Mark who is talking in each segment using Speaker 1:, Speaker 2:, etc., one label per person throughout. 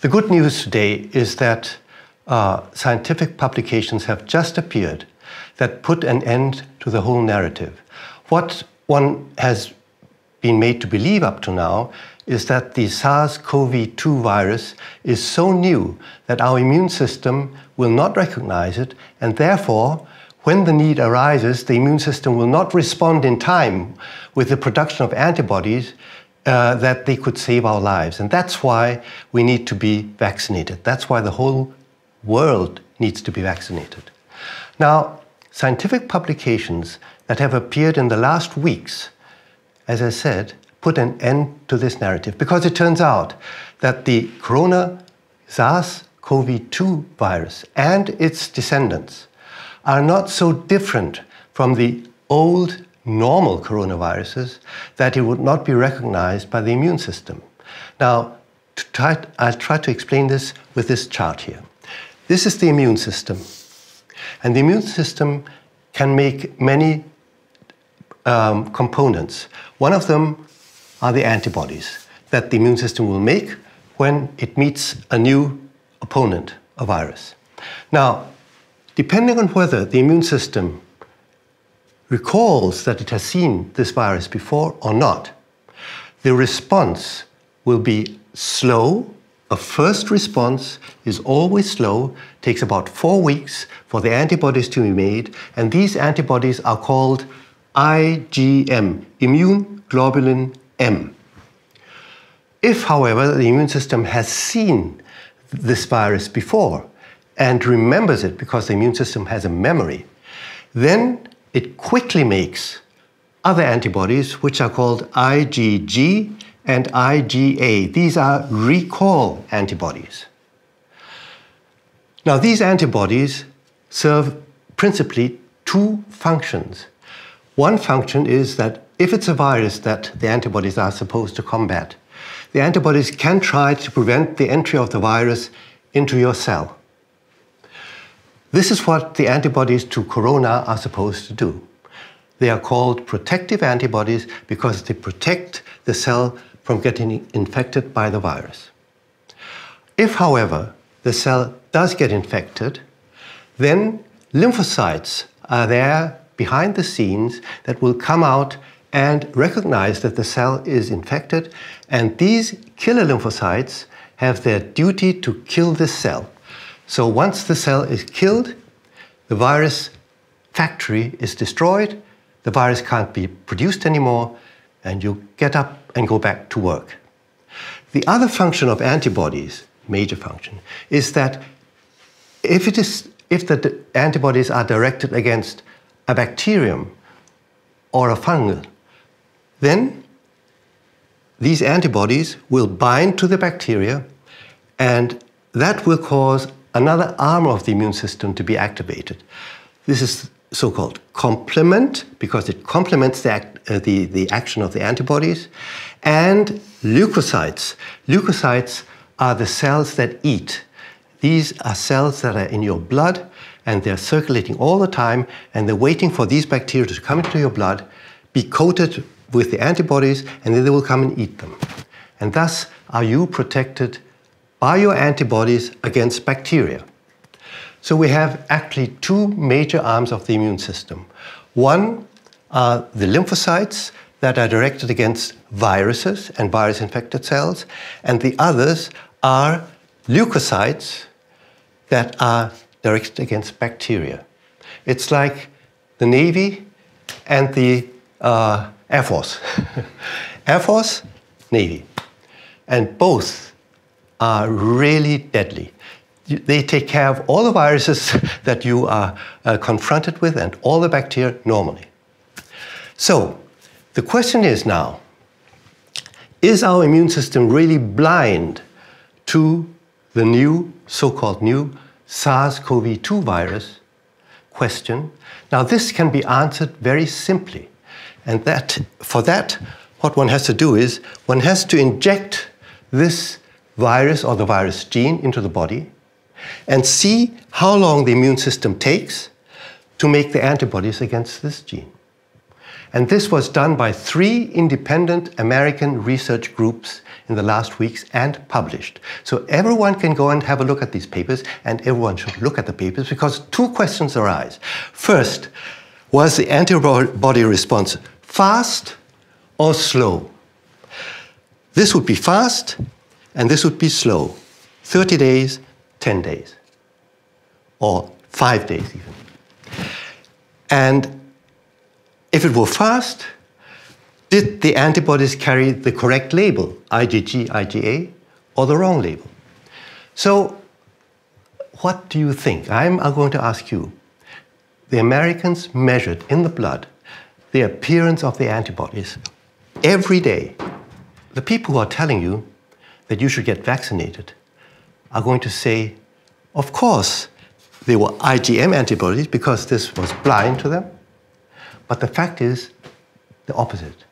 Speaker 1: The good news today is that uh, scientific publications have just appeared that put an end to the whole narrative. What one has been made to believe up to now is that the SARS CoV 2 virus is so new that our immune system will not recognize it, and therefore, when the need arises, the immune system will not respond in time with the production of antibodies uh, that they could save our lives. And that's why we need to be vaccinated. That's why the whole world needs to be vaccinated. Now, scientific publications that have appeared in the last weeks, as I said, put an end to this narrative because it turns out that the corona SARS CoV 2 virus and its descendants are not so different from the old normal coronaviruses that it would not be recognized by the immune system. Now, try, I'll try to explain this with this chart here. This is the immune system. And the immune system can make many um, components. One of them are the antibodies that the immune system will make when it meets a new opponent, a virus. Now, depending on whether the immune system recalls that it has seen this virus before or not, the response will be slow. A first response is always slow, takes about four weeks for the antibodies to be made, and these antibodies are called IgM, immune globulin M. If, however, the immune system has seen this virus before and remembers it because the immune system has a memory, then it quickly makes other antibodies which are called IgG and IgA. These are recall antibodies. Now, these antibodies serve principally two functions. One function is that if it's a virus that the antibodies are supposed to combat, the antibodies can try to prevent the entry of the virus into your cell. This is what the antibodies to corona are supposed to do. They are called protective antibodies because they protect the cell from getting infected by the virus. If, however, the cell does get infected, then lymphocytes are there behind the scenes that will come out and recognize that the cell is infected, and these killer lymphocytes have their duty to kill the cell. So once the cell is killed, the virus factory is destroyed, the virus can't be produced anymore, and you get up and go back to work. The other function of antibodies, major function, is that if, it is, if the antibodies are directed against a bacterium or a fungal, then these antibodies will bind to the bacteria and that will cause another arm of the immune system to be activated. This is so-called complement because it complements the, act, uh, the, the action of the antibodies and leukocytes. Leukocytes are the cells that eat. These are cells that are in your blood and they're circulating all the time and they're waiting for these bacteria to come into your blood, be coated with the antibodies, and then they will come and eat them. And thus are you protected by your antibodies against bacteria. So we have actually two major arms of the immune system. One are the lymphocytes that are directed against viruses and virus infected cells, and the others are leukocytes that are directed against bacteria. It's like the Navy and the uh, Air Force. Air Force, Navy. And both are really deadly. They take care of all the viruses that you are uh, confronted with and all the bacteria normally. So, the question is now is our immune system really blind to the new, so called new SARS CoV 2 virus question. Now, this can be answered very simply. And that, for that, what one has to do is one has to inject this virus or the virus gene into the body and see how long the immune system takes to make the antibodies against this gene. And this was done by three independent American research groups in the last weeks and published. So everyone can go and have a look at these papers, and everyone should look at the papers because two questions arise. First, was the antibody response fast or slow? This would be fast, and this would be slow 30 days, 10 days, or five days even. And if it were fast, did the antibodies carry the correct label, IgG, IgA, or the wrong label? So, what do you think? I'm going to ask you. The Americans measured in the blood the appearance of the antibodies every day. The people who are telling you that you should get vaccinated are going to say, of course, they were IgM antibodies because this was blind to them. But the fact is the opposite.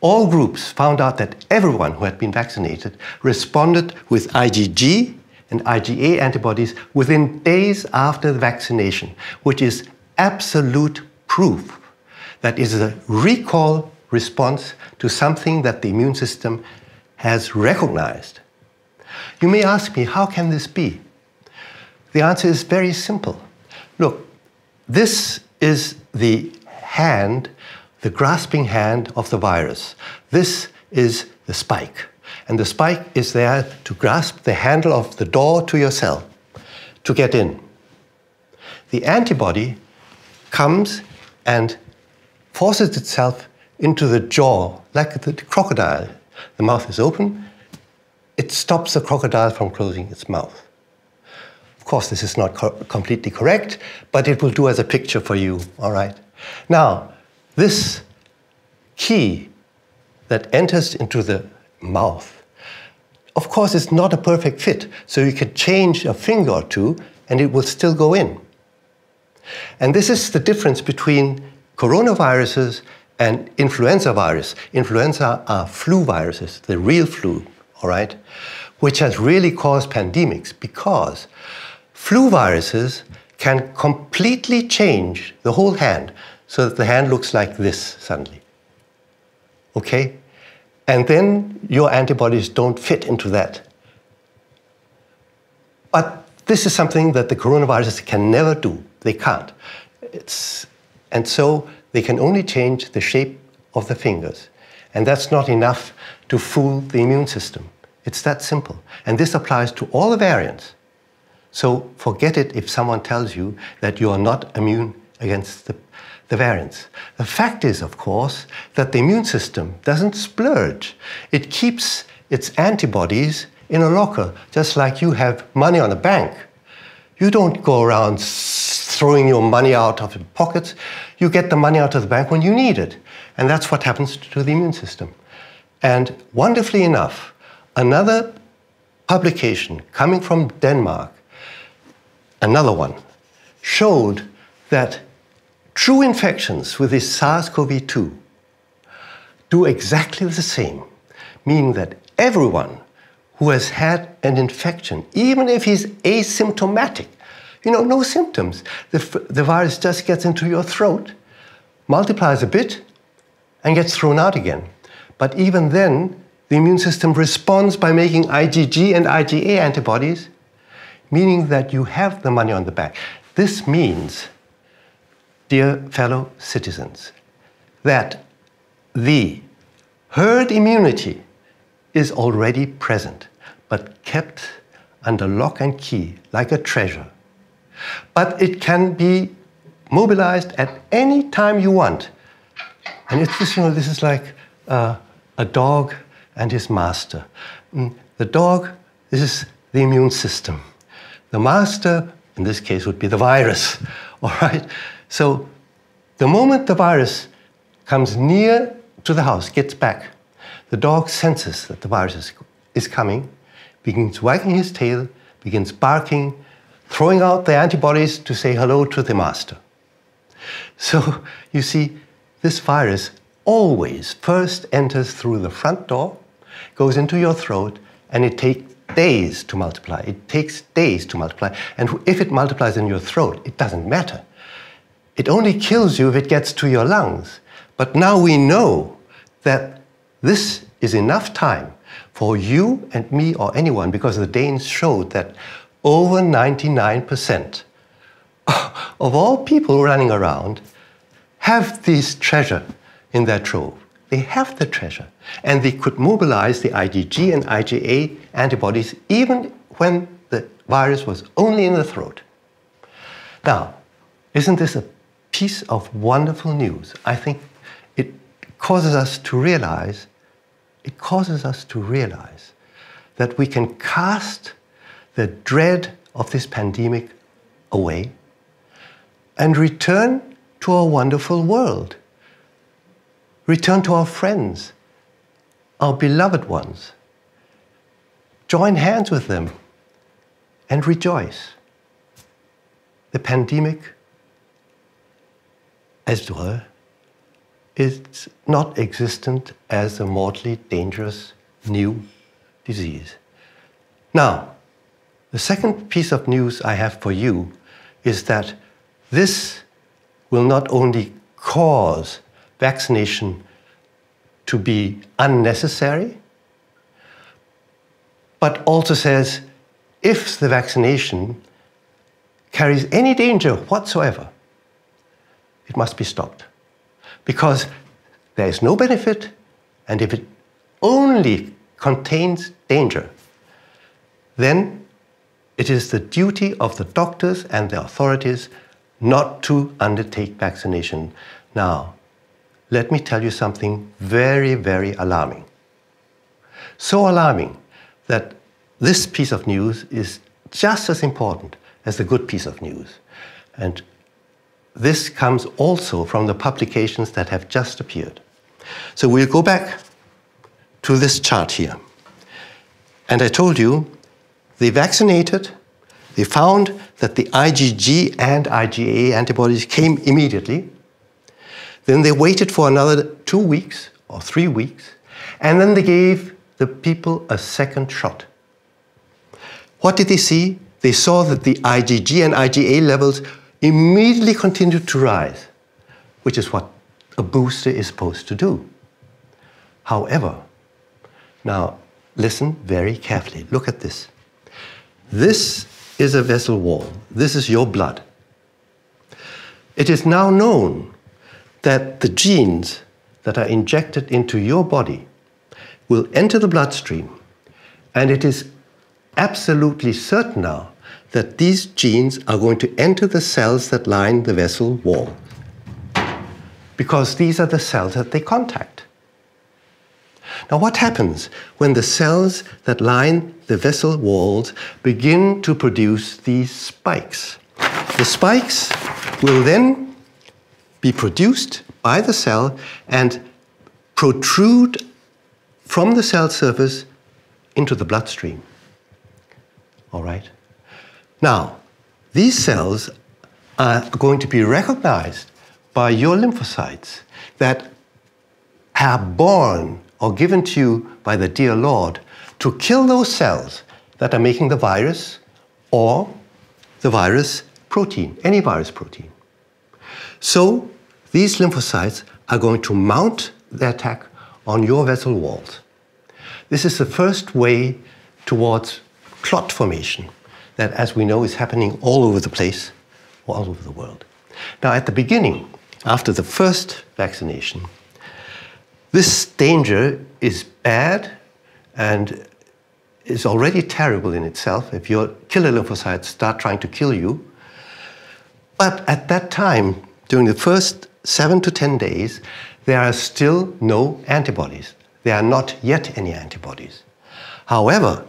Speaker 1: All groups found out that everyone who had been vaccinated responded with IgG and IgA antibodies within days after the vaccination, which is absolute proof that it is a recall response to something that the immune system has recognized. You may ask me, how can this be? The answer is very simple. Look, this is the hand, the grasping hand of the virus. This is the spike. And the spike is there to grasp the handle of the door to your cell, to get in. The antibody comes and forces itself into the jaw, like the crocodile. The mouth is open, it stops the crocodile from closing its mouth. Of course, this is not co completely correct, but it will do as a picture for you, all right? Now, this key that enters into the mouth, of course, is not a perfect fit. So you can change a finger or two and it will still go in. And this is the difference between coronaviruses and influenza virus. Influenza are flu viruses, the real flu, all right, which has really caused pandemics because flu viruses can completely change the whole hand so that the hand looks like this suddenly. Okay? And then your antibodies don't fit into that. But this is something that the coronaviruses can never do. They can't. It's, and so they can only change the shape of the fingers. And that's not enough to fool the immune system. It's that simple. And this applies to all the variants. So forget it if someone tells you that you are not immune against the the variants. The fact is, of course, that the immune system doesn't splurge. It keeps its antibodies in a locker, just like you have money on a bank. You don't go around throwing your money out of your pockets. You get the money out of the bank when you need it. And that's what happens to the immune system. And wonderfully enough, another publication coming from Denmark, another one, showed that True infections with this SARS-CoV-2 do exactly the same, meaning that everyone who has had an infection, even if he's asymptomatic, you know, no symptoms, the, the virus just gets into your throat, multiplies a bit, and gets thrown out again. But even then, the immune system responds by making IgG and IgA antibodies, meaning that you have the money on the back. This means dear fellow citizens, that the herd immunity is already present, but kept under lock and key like a treasure. But it can be mobilized at any time you want. And it's just, you know, this is like uh, a dog and his master. Mm, the dog, this is the immune system. The master, in this case, would be the virus, all right? So the moment the virus comes near to the house, gets back, the dog senses that the virus is, is coming, begins wagging his tail, begins barking, throwing out the antibodies to say hello to the master. So you see, this virus always first enters through the front door, goes into your throat, and it takes days to multiply. It takes days to multiply. And if it multiplies in your throat, it doesn't matter. It only kills you if it gets to your lungs. But now we know that this is enough time for you and me or anyone, because the Danes showed that over 99% of all people running around have this treasure in their trove. They have the treasure. And they could mobilize the IgG and IgA antibodies even when the virus was only in the throat. Now, isn't this a piece of wonderful news? I think it causes us to realize, it causes us to realize that we can cast the dread of this pandemic away and return to our wonderful world. Return to our friends, our beloved ones. Join hands with them and rejoice. The pandemic, as it were, is not existent as a mortally dangerous new disease. Now, the second piece of news I have for you is that this will not only cause vaccination to be unnecessary, but also says if the vaccination carries any danger whatsoever, it must be stopped. Because there is no benefit, and if it only contains danger, then it is the duty of the doctors and the authorities not to undertake vaccination. Now, let me tell you something very, very alarming. So alarming that this piece of news is just as important as the good piece of news. And this comes also from the publications that have just appeared. So we'll go back to this chart here. And I told you they vaccinated they found that the IgG and IgA antibodies came immediately. Then they waited for another two weeks or three weeks, and then they gave the people a second shot. What did they see? They saw that the IgG and IgA levels immediately continued to rise, which is what a booster is supposed to do. However, now listen very carefully. Look at this. This is a vessel wall. This is your blood. It is now known that the genes that are injected into your body will enter the bloodstream, and it is absolutely certain now that these genes are going to enter the cells that line the vessel wall because these are the cells that they contact. Now, what happens when the cells that line the vessel walls begin to produce these spikes? The spikes will then be produced by the cell and protrude from the cell surface into the bloodstream. All right? Now, these cells are going to be recognized by your lymphocytes that are born or given to you by the dear Lord to kill those cells that are making the virus or the virus protein, any virus protein. So these lymphocytes are going to mount the attack on your vessel walls. This is the first way towards clot formation that, as we know, is happening all over the place, all over the world. Now, at the beginning, after the first vaccination, this danger is bad and is already terrible in itself if your killer lymphocytes start trying to kill you. But at that time, during the first seven to 10 days, there are still no antibodies. There are not yet any antibodies. However,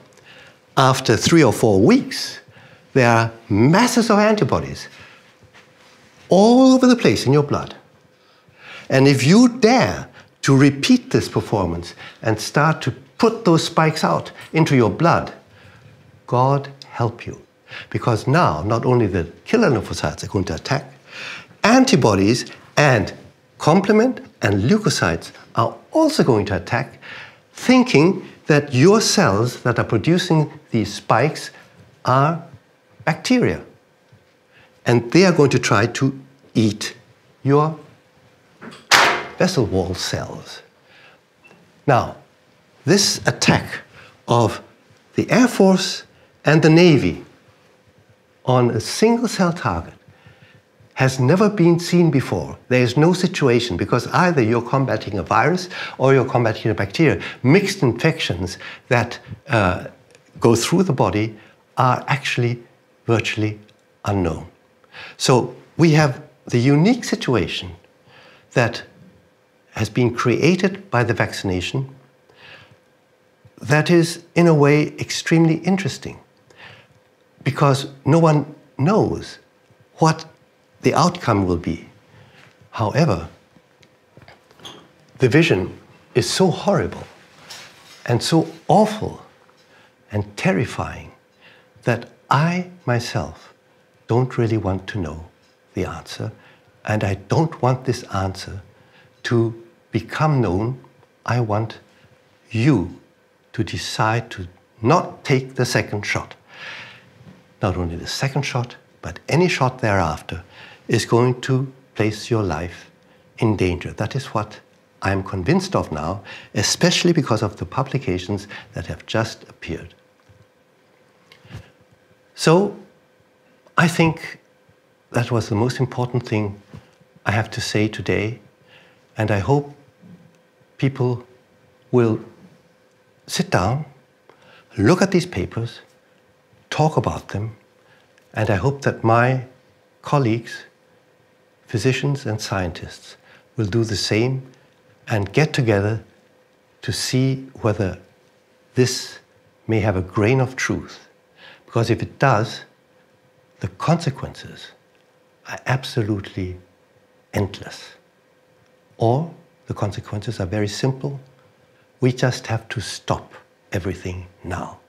Speaker 1: after three or four weeks, there are masses of antibodies all over the place in your blood. And if you dare to repeat this performance and start to put those spikes out into your blood, God help you. Because now, not only the killer lymphocytes are going to attack, antibodies and complement and leukocytes are also going to attack, thinking that your cells that are producing these spikes are bacteria. And they are going to try to eat your vessel wall cells. Now, this attack of the Air Force and the Navy on a single cell target has never been seen before. There is no situation because either you're combating a virus or you're combating a bacteria. Mixed infections that uh, go through the body are actually virtually unknown. So we have the unique situation that has been created by the vaccination that is, in a way, extremely interesting because no one knows what the outcome will be. However, the vision is so horrible and so awful and terrifying that I myself don't really want to know the answer, and I don't want this answer to become known. I want you to decide to not take the second shot. Not only the second shot, but any shot thereafter is going to place your life in danger. That is what I'm convinced of now, especially because of the publications that have just appeared. So I think that was the most important thing I have to say today, and I hope people will sit down, look at these papers, talk about them, and I hope that my colleagues, physicians and scientists, will do the same and get together to see whether this may have a grain of truth. Because if it does, the consequences are absolutely endless. Or the consequences are very simple. We just have to stop everything now.